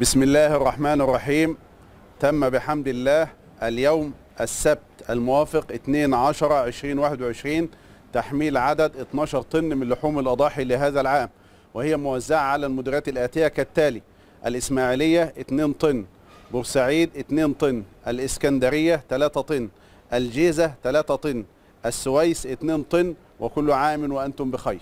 بسم الله الرحمن الرحيم. تم بحمد الله اليوم السبت الموافق 2 10 2021 تحميل عدد 12 طن من لحوم الأضاحي لهذا العام وهي موزعة على المديريات الآتية كالتالي الإسماعيلية 2 طن بورسعيد 2 طن الإسكندرية 3 طن الجيزة 3 طن السويس 2 طن وكل عام وأنتم بخير.